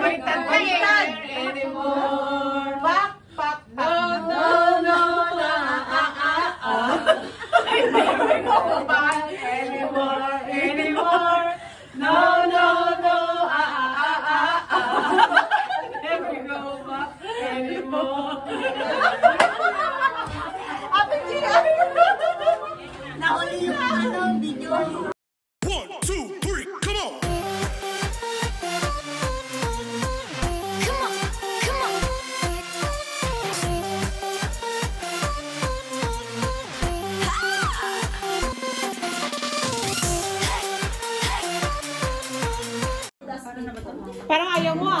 Baliktad, baliktad. Anymore. Parang ayaw mo ah.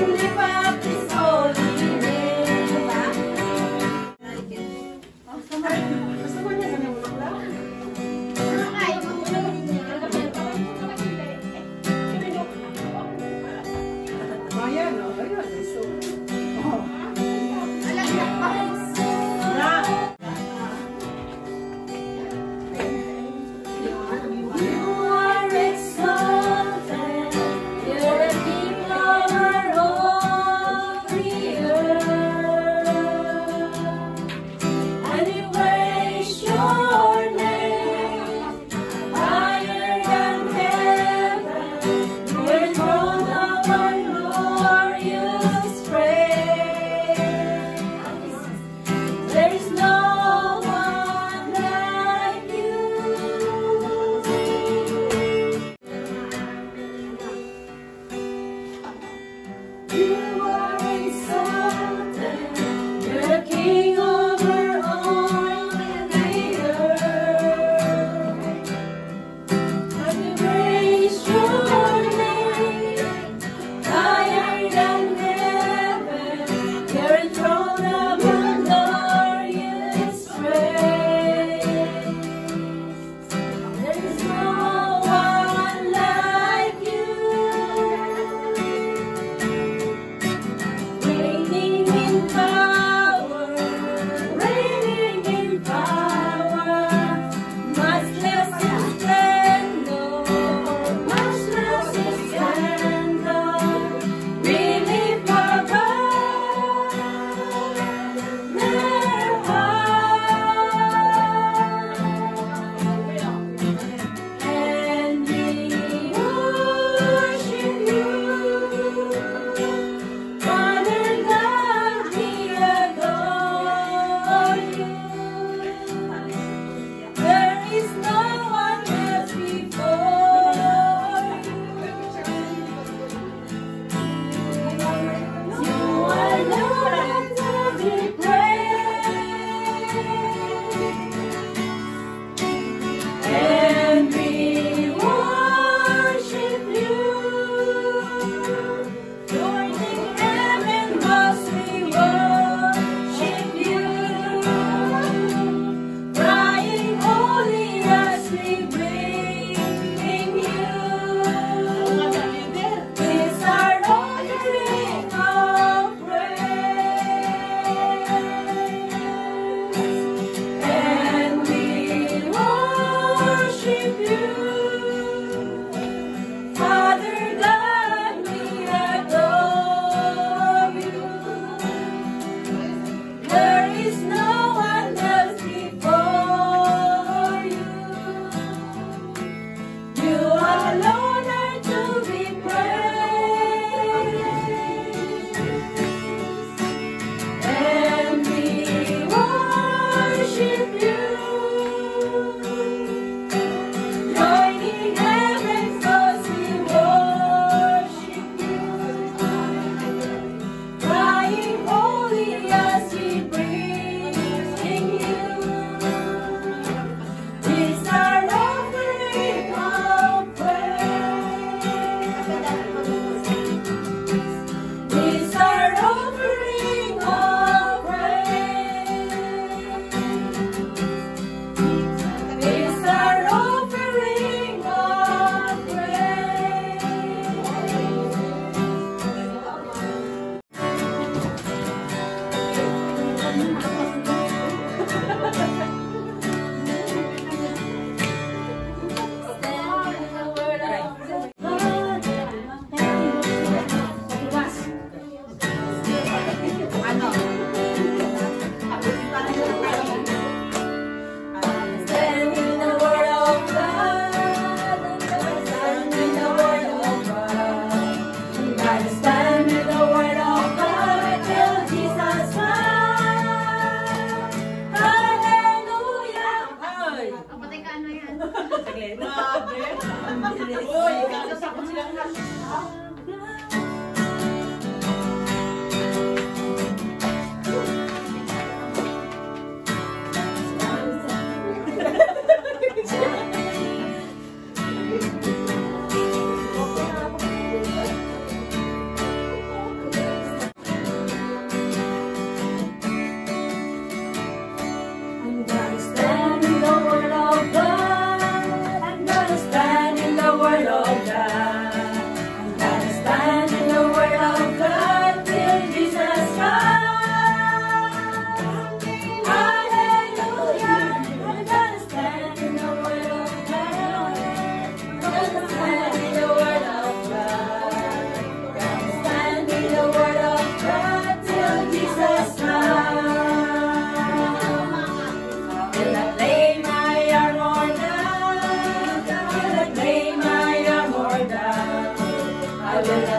Anne Patrick.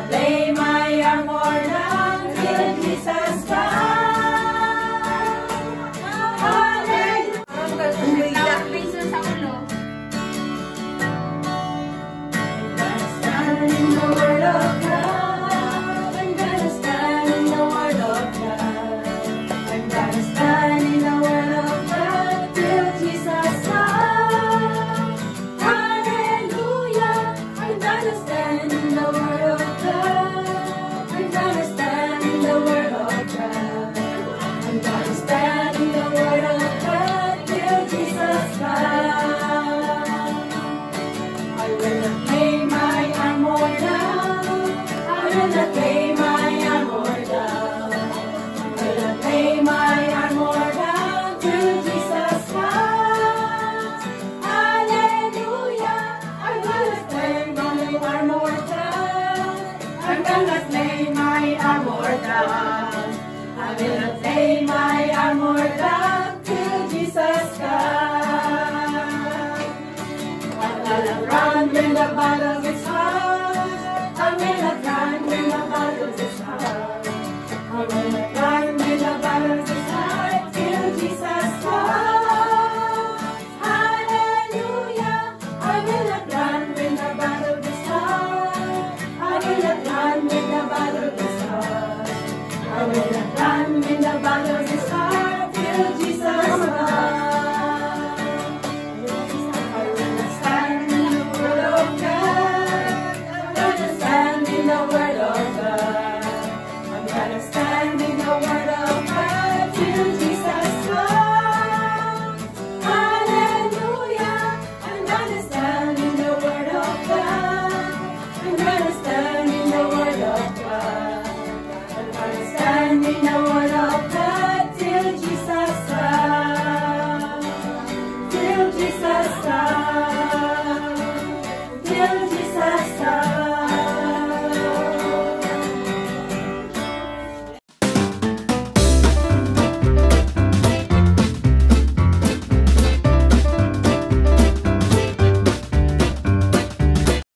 Lay my